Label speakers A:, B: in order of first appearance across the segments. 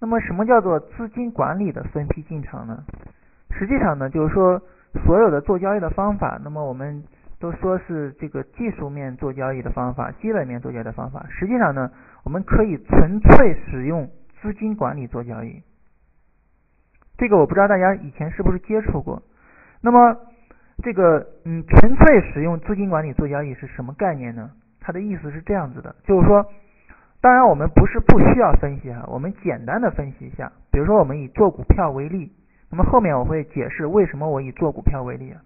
A: 那么什么叫做资金管理的分批进场呢？实际上呢，就是说所有的做交易的方法，那么我们都说是这个技术面做交易的方法，基本面做交易的方法。实际上呢，我们可以纯粹使用资金管理做交易。这个我不知道大家以前是不是接触过。那么这个嗯，纯粹使用资金管理做交易是什么概念呢？它的意思是这样子的，就是说。当然，我们不是不需要分析哈，我们简单的分析一下。比如说，我们以做股票为例，那么后面我会解释为什么我以做股票为例啊。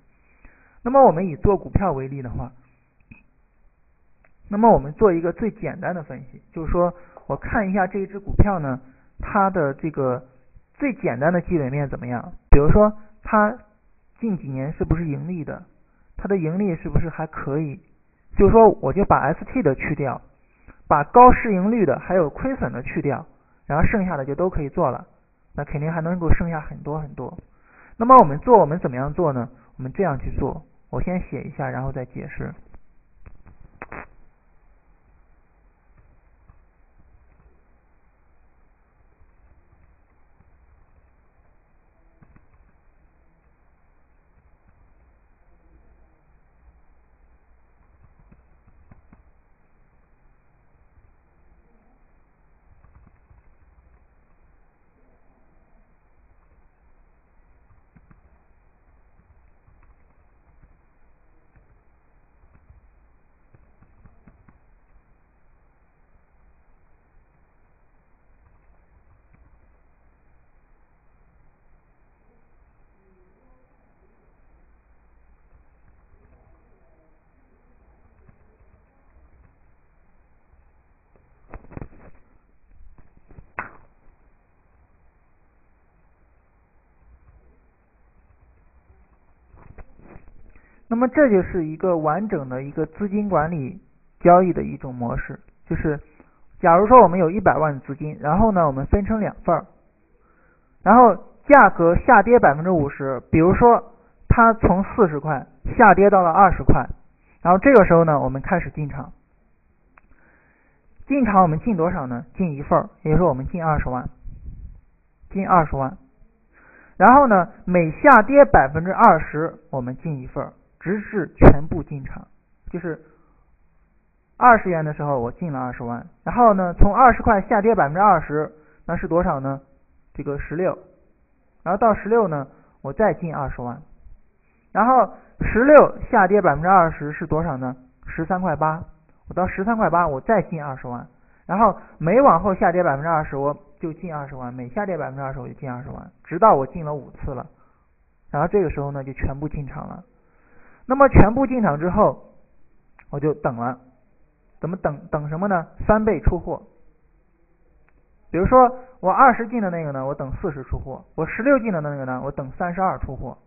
A: 那么我们以做股票为例的话，那么我们做一个最简单的分析，就是说我看一下这一只股票呢，它的这个最简单的基本面怎么样？比如说，它近几年是不是盈利的？它的盈利是不是还可以？就是说，我就把 ST 的去掉。把高市盈率的还有亏损的去掉，然后剩下的就都可以做了，那肯定还能够剩下很多很多。那么我们做我们怎么样做呢？我们这样去做，我先写一下，然后再解释。那么这就是一个完整的一个资金管理交易的一种模式，就是假如说我们有一百万资金，然后呢我们分成两份儿，然后价格下跌百分之五十，比如说它从四十块下跌到了二十块，然后这个时候呢我们开始进场，进场我们进多少呢？进一份儿，也就是说我们进二十万，进二十万，然后呢每下跌百分之二十我们进一份儿。直至全部进场，就是二十元的时候我进了二十万，然后呢从二十块下跌百分之二十，那是多少呢？这个十六，然后到十六呢我再进二十万，然后十六下跌百分之二十是多少呢？十三块八，我到十三块八我再进二十万，然后每往后下跌百分之二十我就进二十万，每下跌百分之二十我就进二十万，直到我进了五次了，然后这个时候呢就全部进场了。那么全部进场之后，我就等了，怎么等？等什么呢？三倍出货。比如说我二十进的那个呢，我等四十出货；我十六进的那个呢，我等三十二出货。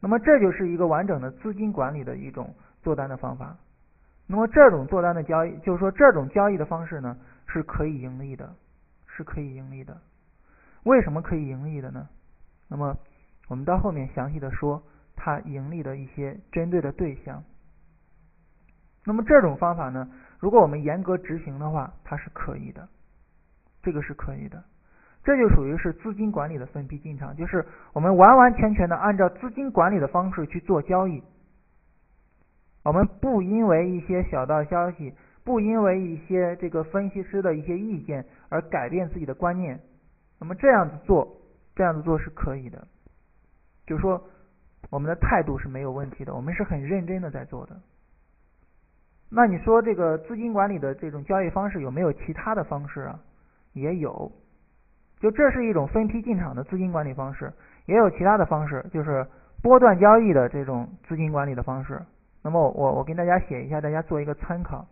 A: 那么这就是一个完整的资金管理的一种做单的方法。那么这种做单的交易，就是说这种交易的方式呢，是可以盈利的，是可以盈利的。为什么可以盈利的呢？那么。我们到后面详细的说它盈利的一些针对的对象。那么这种方法呢，如果我们严格执行的话，它是可以的，这个是可以的。这就属于是资金管理的分批进场，就是我们完完全全的按照资金管理的方式去做交易。我们不因为一些小道消息，不因为一些这个分析师的一些意见而改变自己的观念。那么这样子做，这样子做是可以的。就是说，我们的态度是没有问题的，我们是很认真的在做的。那你说这个资金管理的这种交易方式有没有其他的方式啊？也有，就这是一种分批进场的资金管理方式，也有其他的方式，就是波段交易的这种资金管理的方式。那么我我跟大家写一下，大家做一个参考。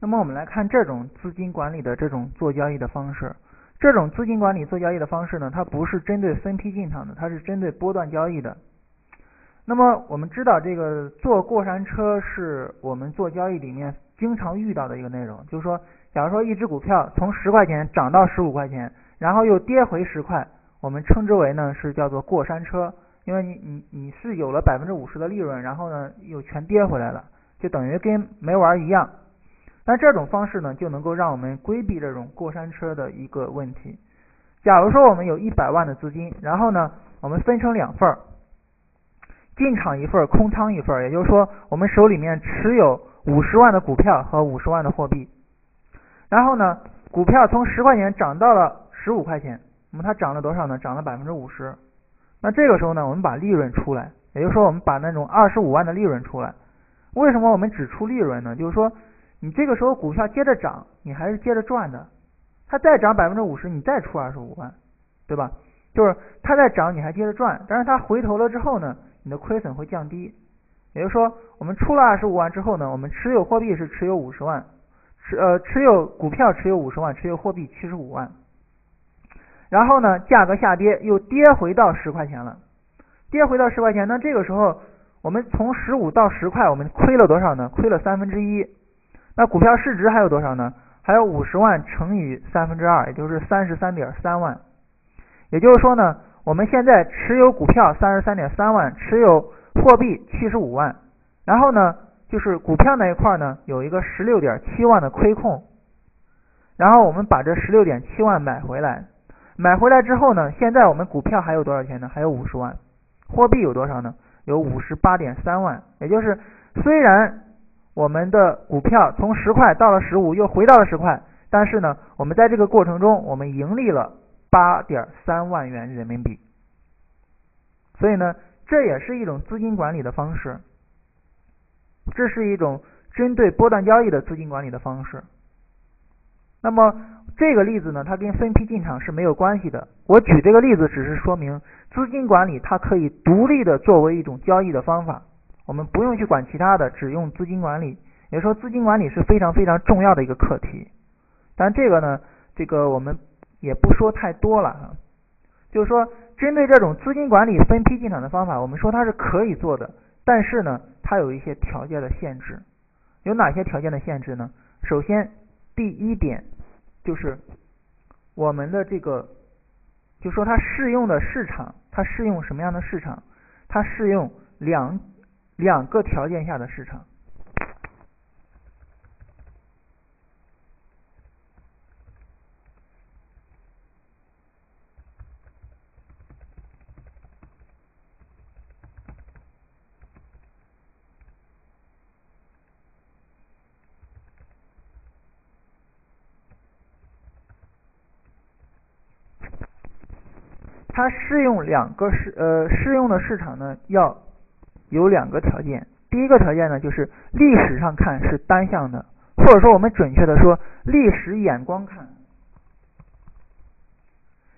A: 那么我们来看这种资金管理的这种做交易的方式，这种资金管理做交易的方式呢，它不是针对分批进场的，它是针对波段交易的。那么我们知道，这个坐过山车是我们做交易里面经常遇到的一个内容，就是说，假如说一只股票从十块钱涨到十五块钱，然后又跌回十块，我们称之为呢是叫做过山车，因为你你你是有了百分之五十的利润，然后呢又全跌回来了，就等于跟没玩一样。那这种方式呢，就能够让我们规避这种过山车的一个问题。假如说我们有一百万的资金，然后呢，我们分成两份儿，进场一份儿，空仓一份儿，也就是说，我们手里面持有五十万的股票和五十万的货币。然后呢，股票从十块钱涨到了十五块钱，那么它涨了多少呢？涨了百分之五十。那这个时候呢，我们把利润出来，也就是说，我们把那种二十五万的利润出来。为什么我们只出利润呢？就是说。你这个时候股票接着涨，你还是接着赚的。它再涨百分之五十，你再出二十五万，对吧？就是它在涨，你还接着赚。但是它回头了之后呢，你的亏损会降低。也就是说，我们出了二十五万之后呢，我们持有货币是持有五十万，持呃持有股票持有五十万，持有货币七十五万。然后呢，价格下跌又跌回到十块钱了，跌回到十块钱，那这个时候我们从十五到十块，我们亏了多少呢？亏了三分之一。那股票市值还有多少呢？还有五十万乘以三分之二，也就是三十三点三万。也就是说呢，我们现在持有股票三十三点三万，持有货币七十五万。然后呢，就是股票那一块呢，有一个十六点七万的亏空。然后我们把这十六点七万买回来，买回来之后呢，现在我们股票还有多少钱呢？还有五十万。货币有多少呢？有五十八点三万。也就是虽然。我们的股票从十块到了十五，又回到了十块，但是呢，我们在这个过程中，我们盈利了八点三万元人民币。所以呢，这也是一种资金管理的方式，这是一种针对波段交易的资金管理的方式。那么这个例子呢，它跟分批进场是没有关系的。我举这个例子只是说明，资金管理它可以独立的作为一种交易的方法。我们不用去管其他的，只用资金管理。也说资金管理是非常非常重要的一个课题。但这个呢，这个我们也不说太多了啊。就是说，针对这种资金管理分批进场的方法，我们说它是可以做的，但是呢，它有一些条件的限制。有哪些条件的限制呢？首先，第一点就是我们的这个，就说它适用的市场，它适用什么样的市场？它适用两。两个条件下的市场，它适用两个市呃适用的市场呢要。有两个条件，第一个条件呢，就是历史上看是单向的，或者说我们准确的说，历史眼光看，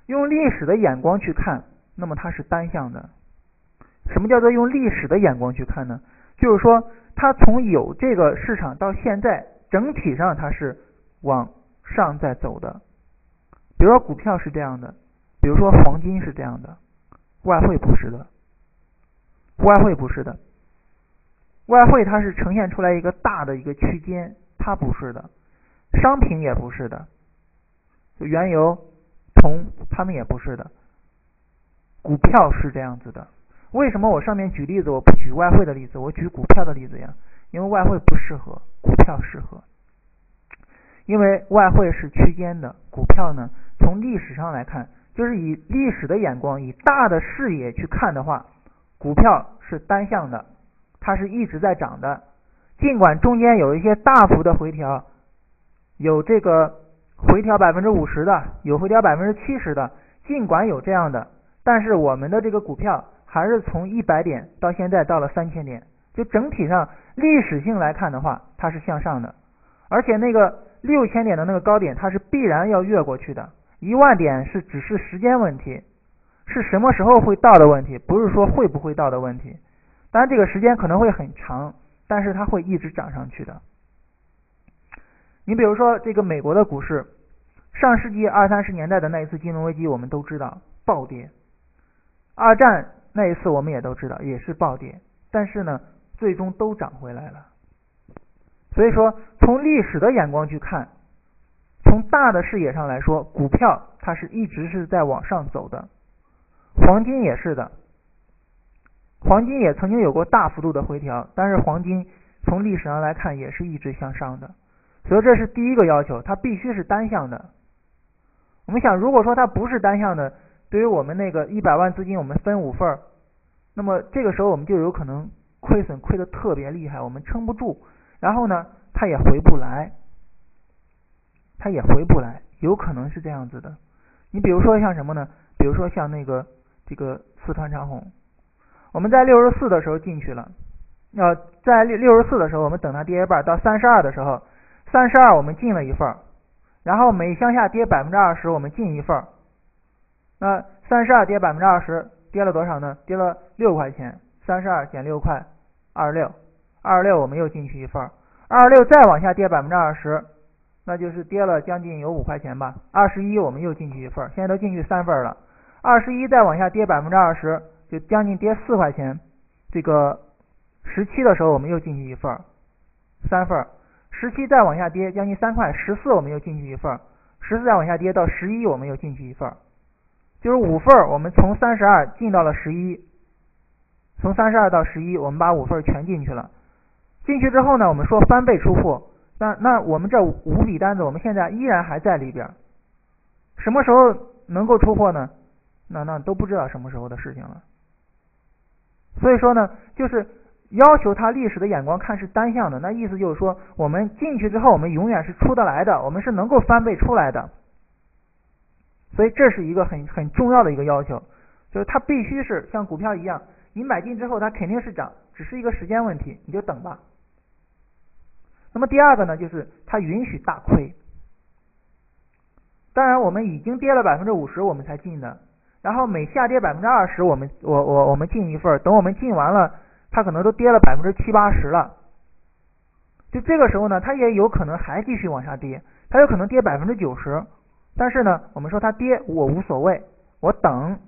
A: 用历史的眼光去看，那么它是单向的。什么叫做用历史的眼光去看呢？就是说，它从有这个市场到现在，整体上它是往上在走的。比如说股票是这样的，比如说黄金是这样的，外汇不是的。外汇不是的，外汇它是呈现出来一个大的一个区间，它不是的，商品也不是的，就原油、铜它们也不是的，股票是这样子的。为什么我上面举例子我不举外汇的例子，我举股票的例子呀？因为外汇不适合，股票适合。因为外汇是区间的，股票呢，从历史上来看，就是以历史的眼光，以大的视野去看的话。股票是单向的，它是一直在涨的，尽管中间有一些大幅的回调，有这个回调百分之五十的，有回调百分之七十的，尽管有这样的，但是我们的这个股票还是从一百点到现在到了三千点，就整体上历史性来看的话，它是向上的，而且那个六千点的那个高点，它是必然要越过去的，一万点是只是时间问题。是什么时候会到的问题，不是说会不会到的问题。当然，这个时间可能会很长，但是它会一直涨上去的。你比如说这个美国的股市，上世纪二三十年代的那一次金融危机，我们都知道暴跌；二战那一次我们也都知道也是暴跌，但是呢，最终都涨回来了。所以说，从历史的眼光去看，从大的视野上来说，股票它是一直是在往上走的，黄金也是的。黄金也曾经有过大幅度的回调，但是黄金从历史上来看也是一直向上的。所以这是第一个要求，它必须是单向的。我们想，如果说它不是单向的，对于我们那个一百万资金，我们分五份儿，那么这个时候我们就有可能亏损亏的特别厉害，我们撑不住。然后呢，它也回不来，它也回不来，有可能是这样子的。你比如说像什么呢？比如说像那个这个四川长虹，我们在六十四的时候进去了，要在六六十四的时候，我们等它跌一半，到三十二的时候，三十二我们进了一份，然后每向下跌百分之二十，我们进一份。那三十二跌百分之二十，跌了多少呢？跌了六块钱，三十二减六块，二十六。二十六我们又进去一份儿，二十六再往下跌百分之二十，那就是跌了将近有五块钱吧。二十一我们又进去一份，现在都进去三份了。二十一再往下跌百分之二十，就将近跌四块钱。这个十七的时候我们又进去一份儿，三份儿。十七再往下跌将近三块，十四我们又进去一份儿。十四再往下跌到十一我们又进去一份儿，就是五份儿我们从三十二进到了十一，从三十二到十一我们把五份全进去了。进去之后呢，我们说翻倍出货，那那我们这五笔单子，我们现在依然还在里边，什么时候能够出货呢？那那都不知道什么时候的事情了。所以说呢，就是要求他历史的眼光看是单向的，那意思就是说，我们进去之后，我们永远是出得来的，我们是能够翻倍出来的。所以这是一个很很重要的一个要求，就是它必须是像股票一样，你买进之后它肯定是涨，只是一个时间问题，你就等吧。那么第二个呢，就是它允许大亏。当然，我们已经跌了百分之五十，我们才进的。然后每下跌百分之二十，我们我我我们进一份。等我们进完了，它可能都跌了百分之七八十了。就这个时候呢，它也有可能还继续往下跌，它有可能跌百分之九十。但是呢，我们说它跌我无所谓，我等。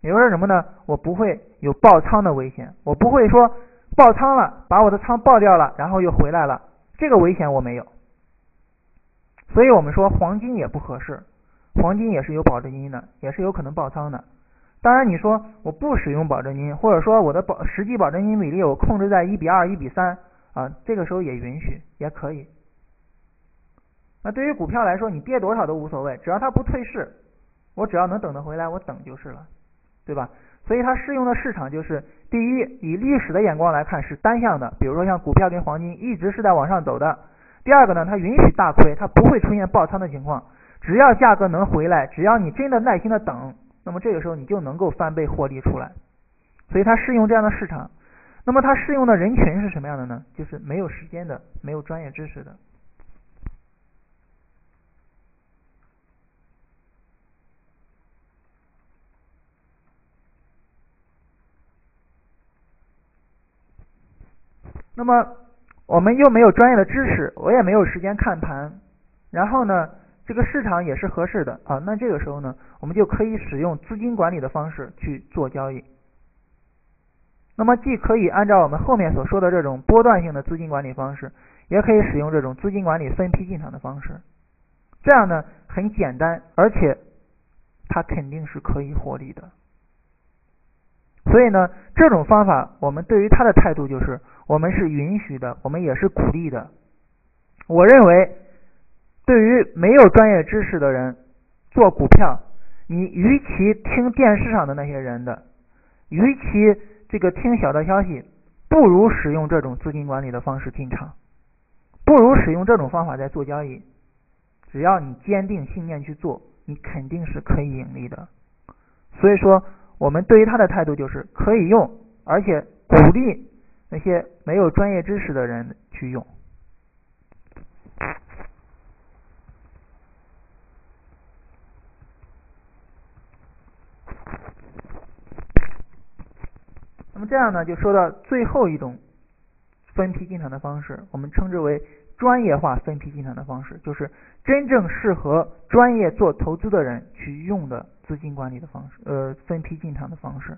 A: 也就是说什么呢？我不会有爆仓的危险，我不会说。爆仓了，把我的仓爆掉了，然后又回来了，这个危险我没有。所以我们说黄金也不合适，黄金也是有保证金的，也是有可能爆仓的。当然你说我不使用保证金，或者说我的保实际保证金比例我控制在一比二、一比三啊，这个时候也允许，也可以。那对于股票来说，你跌多少都无所谓，只要它不退市，我只要能等得回来，我等就是了，对吧？所以它适用的市场就是：第一，以历史的眼光来看是单向的，比如说像股票跟黄金一直是在往上走的；第二个呢，它允许大亏，它不会出现爆仓的情况，只要价格能回来，只要你真的耐心的等，那么这个时候你就能够翻倍获利出来。所以它适用这样的市场。那么它适用的人群是什么样的呢？就是没有时间的，没有专业知识的。那么我们又没有专业的知识，我也没有时间看盘，然后呢，这个市场也是合适的啊，那这个时候呢，我们就可以使用资金管理的方式去做交易。那么既可以按照我们后面所说的这种波段性的资金管理方式，也可以使用这种资金管理分批进场的方式，这样呢很简单，而且它肯定是可以获利的。所以呢，这种方法我们对于它的态度就是。我们是允许的，我们也是鼓励的。我认为，对于没有专业知识的人做股票，你与其听电视上的那些人的，与其这个听小道消息，不如使用这种资金管理的方式进场，不如使用这种方法在做交易。只要你坚定信念去做，你肯定是可以盈利的。所以说，我们对于他的态度就是可以用，而且鼓励。那些没有专业知识的人去用。那么这样呢，就说到最后一种分批进场的方式，我们称之为专业化分批进场的方式，就是真正适合专业做投资的人去用的资金管理的方式，呃，分批进场的方式。